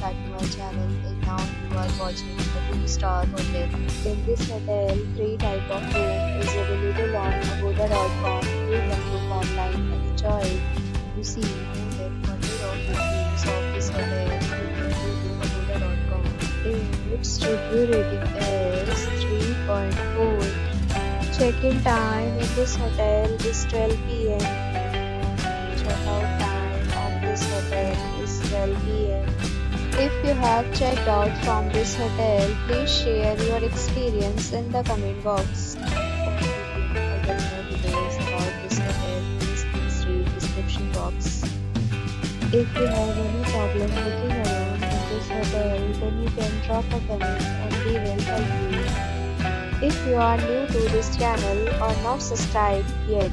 back to my channel and now you are watching a 2-star hotel. In this hotel, three type of room is available on agoda.com. You can book online and enjoy. You see than 100 of reviews of this hotel. You can go to agoda.com. Its review rating is 3.4. Check-in time in this hotel is 12 pm. Check-out time of this hotel is 12 pm. If you have checked out from this hotel, please share your experience in the comment box. For more details about this hotel, please description box. If you have any problem booking a room in this hotel, then you can drop a comment and we will help you. If you are new to this channel or not subscribed yet,